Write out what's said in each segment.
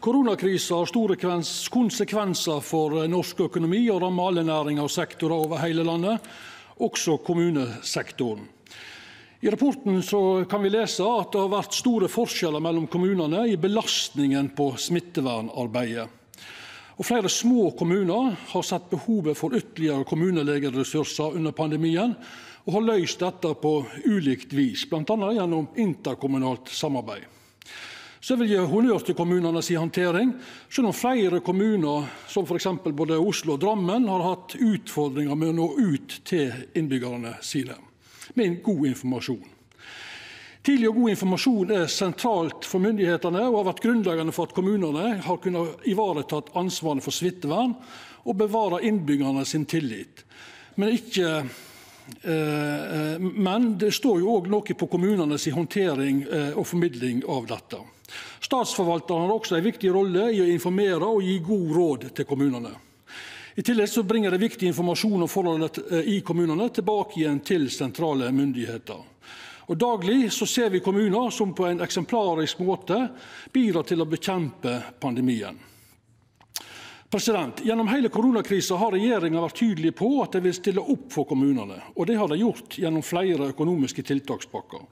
Koronakrisa har store konsekvensar for norsk økonomi og rammar alle næringar og sektorar over heile landet, også kommunesektoren. I rapporten kan vi lesa at det har vore store forskjellar mellom kommunane i belastninga på smittevernarbeidet. Fleire små kommunar har sett behovet for ytterlegare kommunelegeressursar under pandemien og har løyst dette på ulikt vis, bl.a. gjennom interkommunalt samarbeid. Eg vil gje honnør til kommunene sin håndtering, selv om flere kommuner, som f.eks. både Oslo og Drammen, har hatt utfordringer med å nå ut til innbyggerne sine med god informasjon. Tidlig og god informasjon er sentralt for myndighetene og har vært grunnleggende for at kommunene har kunnet vareta ansvaret for smittevern og bevare innbyggerne sin tillit. Men det står òg noko på kommunane si handtering og formidling av dette. Statsforvaltarane har også ei viktig rolle i å informere og gi god råd til kommunane. I tillegg så bringer det viktig informasjon om forholdene i kommunene tilbake igjen til sentrale myndigheiter. Dagleg ser vi kommuner som på en eksemplarisk måte bidrar til å bekjempe pandemien. Gjennom hele koronakrisa har regjeringa vært tydeleg på at dei vil stilla opp for kommunane, og det har dei gjort gjennom fleire økonomiske tiltakspakker.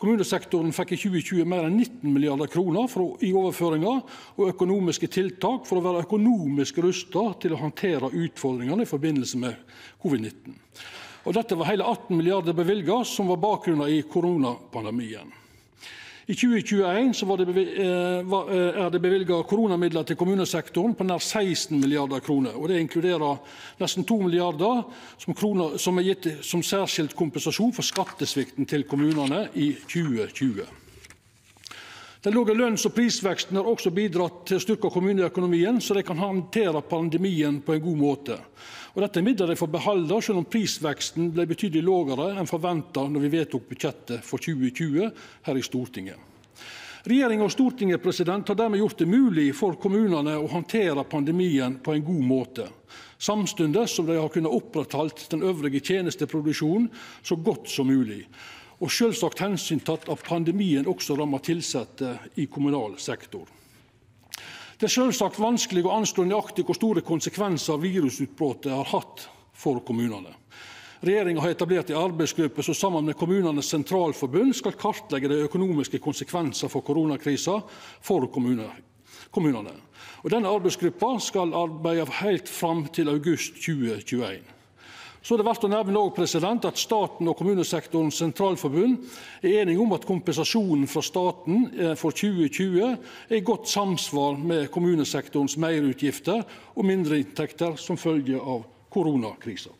Kommunesektoren fekk i 2020 mer enn 19 milliarder kroner i overføringar og økonomiske tiltak for å vera økonomisk rusta til å handtera utfordringane i forbindelse med covid-19. Dette var heile 18 milliarder bevilget som var bakgrunnen i koronapandemien. I 2021 er det løyvd koronamidlar til kommunesektoren på nær 16 mrd. kr. Det inkluderer nesten 2 mrd. kr som er gjevne som særskild kompensasjon for skattesvikten til kommunane i 2020. Den låge løns- og prisveksten har også bidrege til å styrkja kommuneøkonomien, så dei kan handtera pandemien på ein god måte. Dette er midlar dei får behalda, sjølv om prisveksten vart betydeleg lågare enn forventa då me vedtok budsjettet for 2020 her i Stortinget. Regjeringa og Stortinget har dermed gjort det mogleg for kommunane å handtera pandemien på ein god måte, samstundes som dei har kunna oppretthalda den øvrige tenesteproduksjonen så godt som mogleg, og selvsagt hensyn til at pandemien også rammer tilsette i kommunal sektor. Det er selvsagt vanskelig å anslå nøyaktig hvor store konsekvenser virusutbruddet har hatt for kommunene. Regjeringa har etablert ei arbeidsgruppe som sammen med Kommunenes Sentralforbund skal kartlegge de økonomiske konsekvenser for koronakrisa for kommunane. Denne arbeidsgruppa skal arbeide heilt fram til august 2021. Det er verdt å nemna at staten og Kommunesektorens Sentralforbund er enige om at kompensasjonen fra staten for 2020 er i godt samsvar med kommunesektorens meirutgifter og mindreinntekter som følgje av koronakrisa.